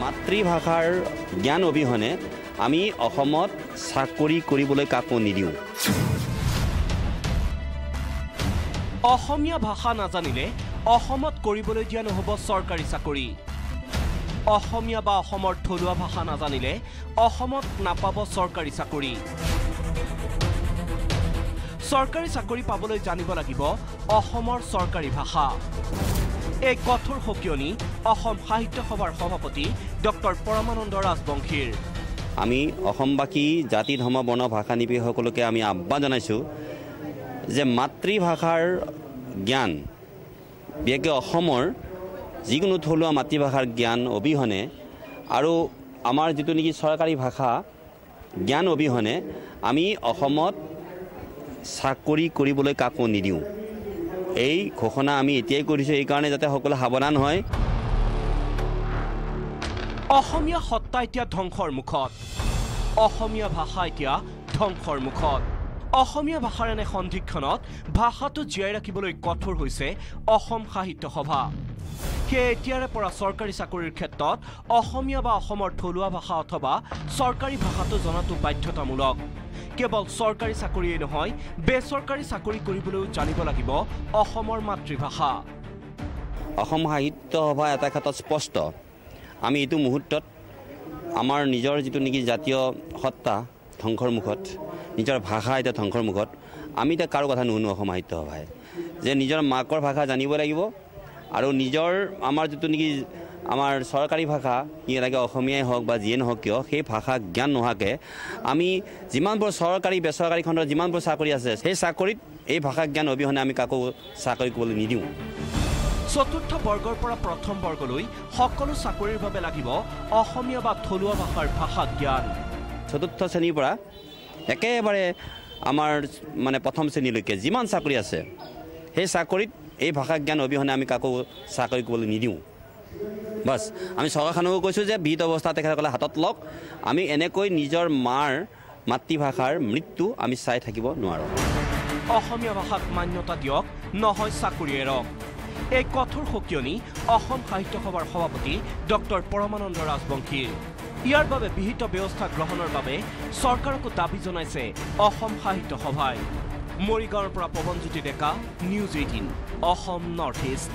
মাতৃভাষাৰ জ্ঞান অবিহনে আমি অসমত চাকৰি কৰিবলৈ কাকো নিদিওঁ। অসমীয়া ভাষা নাজানিলে অসমত কৰিবলৈ দিয়া নহ'ব চৰকাৰী চাকৰি। অসমীয়া বা অসমৰ থলুৱা ভাষা নাজানিলে অসমত নাপাব চৰকাৰী চাকৰি। চৰকাৰী চাকৰি পাবলৈ জানিব লাগিব অসমৰ চৰকাৰী ভাষা। এই কঠোৰ সকিয়নি অসম সাহিত্য সভাৰ সভাপতি ডক্টৰ পৰমানন্দ ৰাজবংশীৰ। আমি অসমবাসী জাতি ধৰ্ম বৰ্ণ ভাষা নিবাসীসকলকে আমি আহ্বান জনাইছোঁ যে মাতৃভাষাৰ জ্ঞান বিশেষকৈ অসমৰ যিকোনো থলুৱা মাতৃভাষাৰ জ্ঞান অবিহনে আৰু আমাৰ যিটো নেকি চৰকাৰী ভাষা জ্ঞান অবিহনে আমি অসমত চাকৰি কৰিবলৈ কাকো নিদিওঁ। এই ঘোষণা আমি এতিয়াই কৰিছোঁ এইকাৰণে যাতে সকলো সাৱধান হয়। অসমীয়া সত্তা এতিয়া ধ্বংসৰ মুখত। অসমীয়া ভাষা এতিয়া ধ্বংসৰ মুখত। অসমীয়া ভাষাৰ এনে সন্ধিক্ষণত ভাষাটো জীয়াই ৰাখিবলৈ কঠোৰ হৈছে অসম সাহিত্য সভা। সেয়ে এতিয়াৰে পৰা চৰকাৰী চাকৰিৰ ক্ষেত্ৰত অসমীয়া বা অসমৰ থলুৱা ভাষা অথবা চৰকাৰী ভাষাটো জনাটো বাধ্যতামূলক। কেৱল চৰকাৰী চাকৰিয়েই নহয় বেচৰকাৰী চাকৰি কৰিবলৈও জানিব লাগিব অসমৰ মাতৃভাষা। অসম সাহিত্য সভা এটা ক্ষেত্ৰত স্পষ্ট। আমি এইটো মুহূৰ্তত আমাৰ নিজৰ যিটো নেকি জাতীয় সত্তা ধ্বংসৰ মুখত নিজৰ ভাষা এতিয়া ধ্বংসৰ মুখত আমি এতিয়া কাৰো কথা নুশুনো অসম সাহিত্য সভাই। যে নিজৰ মাকৰ ভাষা জানিব লাগিব আৰু নিজৰ আমাৰ যিটো নেকি আমাৰ চৰকাৰী ভাষা লাগে অসমীয়াই হওক বা যিয়ে নহওক কিয় সেই ভাষা জ্ঞান নোহোৱাকৈ আমি যিমানবোৰ চৰকাৰী বেচৰকাৰী খণ্ডৰ যিমানবোৰ চাকৰি আছে সেই চাকৰিত এই ভাষা জ্ঞান অবিহনে আমি কাকো চাকৰি কৰিবলৈ নিদিওঁ। চতুৰ্থ বৰ্গৰ পৰা প্ৰথম বৰ্গলৈ সকলো চাকৰিৰ বাবে লাগিব অসমীয়া বা থলুৱা ভাষাৰ ভাষা জ্ঞান। চতুৰ্থ শ্ৰেণীৰ পৰা একেবাৰে আমাৰ মানে প্ৰথম শ্ৰেণীলৈকে যিমান চাকৰি আছে সেই চাকৰিত এই ভাষা জ্ঞান অবিহনে আমি কাকো চাকৰি কৰিবলৈ নিদিওঁ। বাছ আমি চৰকাৰখনকো কৈছোঁ যে বিহিত অৱস্থা তেখেতসকলে হাতত লওক। আমি এনেকৈ নিজৰ মাৰ মাতৃভাষাৰ মৃত্যু আমি চাই থাকিব নোৱাৰোঁ। অসমীয়া ভাষাক মান্যতা দিয়ক নহয় চাকৰি এৰক। এই কঠোৰ সকিয়নি অসম সাহিত্য সভাৰ সভাপতি ডক্টৰ পৰমানন্দ ৰাজবংশীৰ। ইয়াৰ বাবে বিহিত ব্যৱস্থা গ্ৰহণৰ বাবে চৰকাৰকো দাবী জনাইছে অসম সাহিত্য সভাই। মৰিগাঁৱৰ পৰা Pawanjyoti Deka news eighteen. Assam north east